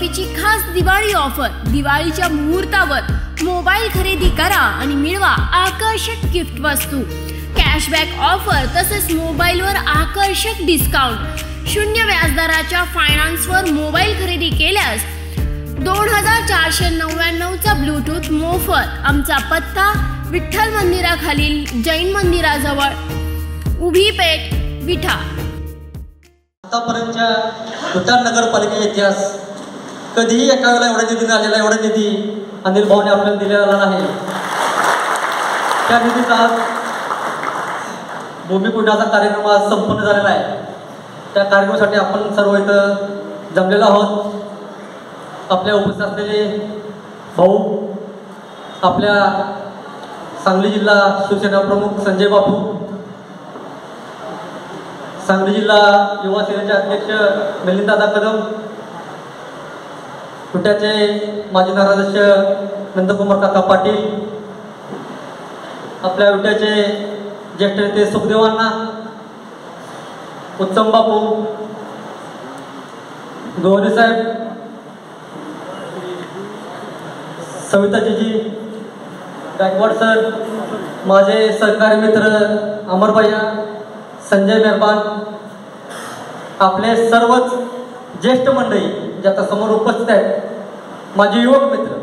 शॉपीची खास दिवाळी ऑफर. दिवाळीच्या मुहूर्तावर मोबाईल खरेदी करा आणि मिळवा आकर्षक गिफ्ट वस्तू. कॅशबॅक ऑफर तसेच मोबाईलवर आकर्षक डिस्काउंट शून्य व्याजदराच्या फायनान्सवर मोबाईल खरेदी केल्यास दोन हजार चारशे नव्याण्णवचा ब्लूटूथ मोफत. आमचा पत्ता विठ्ठल मंदिराखालील जैन मंदिराजवळ. उभी पेठ विठा. आतापर्यंतच्या नगरपालिकेचा इतिहास कधीही एका वेळेला एवढा निधी आलेला एवढा निधी अनिल भाऊने आपल्याला दिलेला नाही. त्या निधीचा आज भूमिपूजनाचा कार्यक्रम आज संपन्न झालेला आहे. त्या कार्यक्रमासाठी आपण सर्व इथं जमलेलो आहोत. आपल्या उपस्थित असलेले भाऊ आपल्या सांगली जिल्हा शिवसेना प्रमुख संजय बापू सांगली जिल्हा युवा सेनेचे अध्यक्ष मिलिंददादा कदम कुट्याचे माजी नगराध्यक्ष नंदकुमार काका पाटील आपल्या विट्याचे ज्येष्ठ नेते सुखदेवांना उत्तम बापू गौरी साहेब सविताजीजी गायकवाड सर माझे सहकारी मित्र अमरभैया संजय मेहरबान आपले सर्वच ज्येष्ठ मंडळी जे आता समोर उपस्थित आहेत माझे युवक मित्र.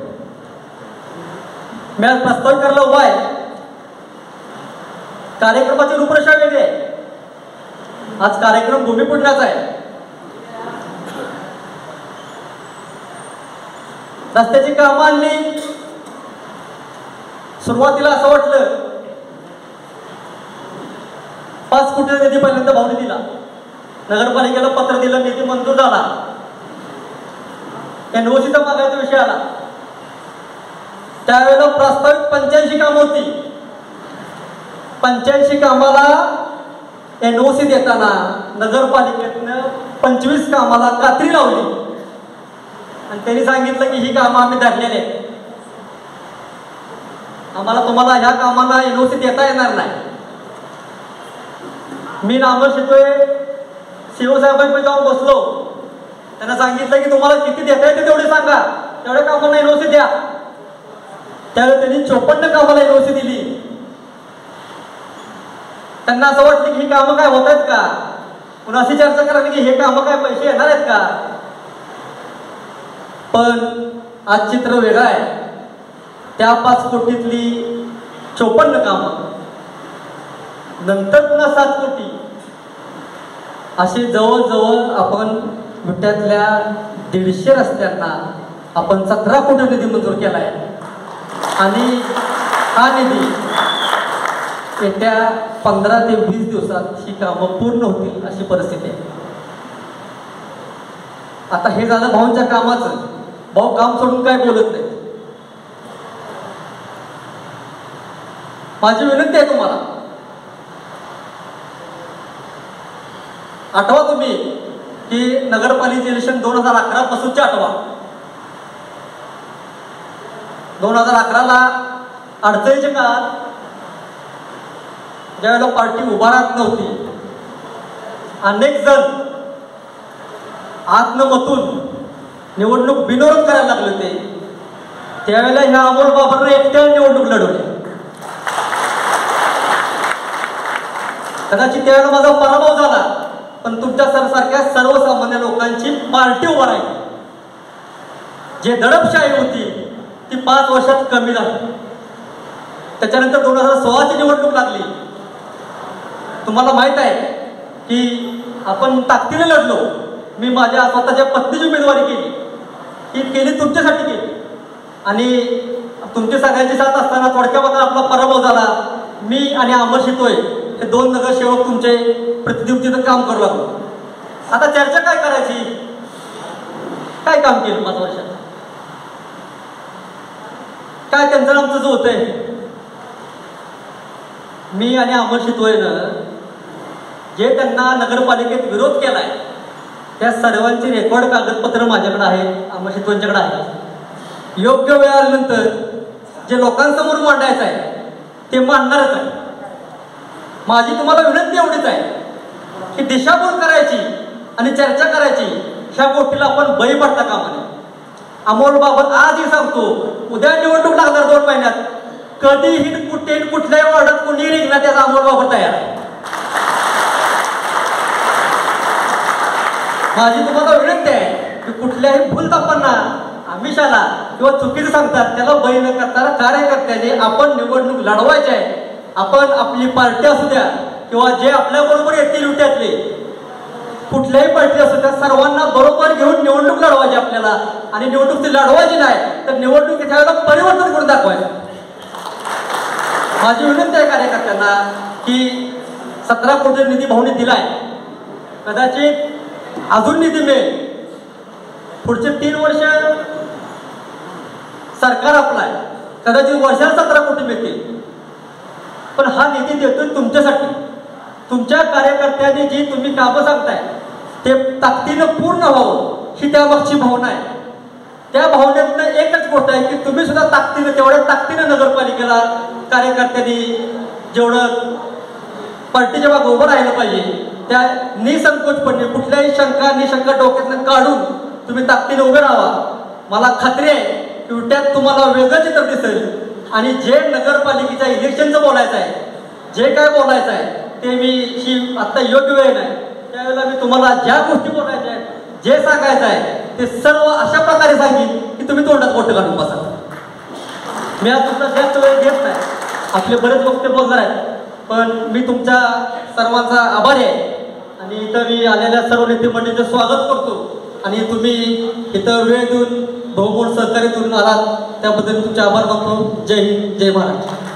मी आज प्रस्ताव करायला उभा आहे. कार्यक्रमाची रूपरेषा वेगळी आहे. आज कार्यक्रम भूमिपूजनाचा आहे. रस्त्याची कामं आणली. सुरुवातीला असं वाटलं पाच कोटी निधी पहिल्यांदा भावने दिला. नगरपालिकेला पत्र दिलं निधी मंजूर झाला. एनओसीचा मागायचा विषय आला. त्यावेळेला प्रस्तावित पंच्याऐंशी कामं होती. पंच्याऐंशी कामाला एनओसी देताना नगरपालिकेतनं पंचवीस कामाला कात्री लावली. आणि त्यांनी सांगितलं की ही कामं आम्ही धरलेली आहेत. आम्हाला तुम्हाला ह्या कामाला एनओसी देता येणार नाही. मी नामर शिकतोय शिवसाहेबांकडे जाऊन बसलो. त्यांना सांगितलं की तुम्हाला किती देता येते तेवढे सांगा. तेवढ्या कामाला एनओसी द्या. त्यावेळी त्यांनी चोपन्न कामाला एनओसी दिली. त्यांना असं वाटलं की ही कामं काय होत आहेत का? पुन्हा अशी चर्चा करा की हे कामं काय पैसे येणार आहेत का? पण आज चित्र वेगळं आहे. त्या पाच कोटीतली चोपन्न कामं. नंतर पुन्हा सात कोटी. असे जवळजवळ आपण विट्यातल्या दीडशे रस्त्यांना आपण सतरा कोटी निधी मंजूर केला आहे आणि हा निधी येत्या पंधरा ते वीस दिवसात ही कामं पूर्ण होतील अशी परिस्थिती आहे. आता हे झालं भाऊंच्या कामाचं. भाऊ काम सोडून काय बोलत नाही. माझी विनंती आहे तुम्हाला. आठवा तुम्ही. की नगरपालिका इलेक्शन दोन हजार अकरा पासूनचे आठवा. दोन हजार अकराला अडचणीच्या काळात ज्यावेळेला पार्टी उभा राहत नव्हती. अनेक जण आतनं निवडणूक बिनविरोध करायला लागले होते. त्यावेळेला ह्या अमोल बाबरने एकट्याने निवडणूक लढवली. कदाचित त्यावेळेला माझा पराभव झाला. पण तुमच्या सरसारख्या सर्वसामान्य लोकांची पार्टी उभा राहील. जे दडपशाही होती ती पाच वर्षात कमी झाली. त्याच्यानंतर दोन हजार सोळाची निवडणूक लागली. तुम्हाला माहीत आहे की आपण ताकदीने लढलो. मी माझ्या स्वतःच्या पत्नीची उमेदवारी केली. ही केली तुमच्यासाठी केली. आणि तुमची सगळ्यांची साथ असताना थोडक्या बघा आपला पराभव झाला. मी आणि अमर शितोय. हे दोन नगरसेवक तुमचे प्रतिनिधीचं काम करू लागलो. आता चर्चा काय करायची? काय काम केलं पाच वर्षात? काय त्यांचं आमचं जो होतंय? मी आणि अमर शितोयनं जे त्यांना नगरपालिकेत विरोध केलाय त्या सर्वांची रेकॉर्ड कागदपत्र माझ्याकडे आहे अमर शितोयांच्याकडे आहे योग्य वेळ आल्यानंतर जे लोकांसमोर मांडायचं आहे ते मांडणारच आहे. माझी तुम्हाला विनंती एवढीच आहे की दिशाभूल करायची आणि चर्चा करायची ह्या गोष्टीला आपण बळी पडता कामा नये. अमोल बाबत आजही सांगतो उद्या निवडणूक लागणार दोन महिन्यात. कधीही कुठे कुठल्याही वॉर्डात कुणी रिंगणार त्याचा अमोल बाबत तयार आहे. माझी तुम्हाला विनंती आहे की कुठल्याही भूलतापांना आमिषाला किंवा चुकीचं सांगतात त्याला बळी न करताना कार्यकर्त्याने आपण निवडणूक लढवायची आहे. आपण आपली पार्टी असू द्या किंवा जे आपल्या बरोबर येतील विट्यातले कुठल्याही पार्टी असू त्या सर्वांना बरोबर घेऊन निवडणूक लढवायची आपल्याला. आणि निवडणूक ती लढवायची नाही तर निवडणूक त्यावेळेला परिवर्तन करून दाखवायचं. माझी विनंती आहे कार्यकर्त्यांना की सतरा कोटी निधी भाऊने दिलाय. कदाचित अजून निधी मिळेल. पुढचे तीन वर्ष सरकार आपलाय. आहे कदाचित वर्षाला सतरा कोटी मिळतील. पण हा निधी देतोय तुमच्यासाठी. तुमच्या कार्यकर्त्यांनी जी तुम्ही कामं सांगताय ते ताकदीनं पूर्ण व्हावं ही त्यामागची भावना आहे. त्या भावनेतनं एकच गोष्ट आहे की तुम्ही सुद्धा ताकदीनं तेवढ्या ताकदीनं नगरपालिकेला कार्यकर्त्यांनी जेवढं पार्टीच्या मागे उभं राहिलं पाहिजे त्या निसंकोचपणे कुठल्याही शंका निशंका डोक्यातनं काढून तुम्ही ताकदीने उभे राहा मला खात्री आहे की उलट्यात तुम्हाला वेगळं चित्र दिसेल. आणि जे नगरपालिकेच्या इलेक्शनचं बोलायचं आहे जे काय बोलायचं आहे ते मी ही आत्ता योग्य वेळ नाही. त्यावेळेला मी तुम्हाला ज्या गोष्टी बोलायच्या आहेत जे सांगायचं आहे ते सर्व अशा प्रकारे सांगेन की तुम्ही तोंडात मोठं घालून बसा. मी आज तुमचा जास्त वेळ घेत नाही. आपले बरेच वक्ते बोलणार आहेत पण मी तुमच्या सर्वांचा आभारी आहे. आणि इथं मी आलेल्या सर्व नेते मंडळीचं स्वागत करतो. आणि तुम्ही इथं वेळ देऊन बहुमोल सहकार्य करून आलात. त्याबद्दल तुमचे आभार मानतो. जय हिंद जय महाराष्ट्र.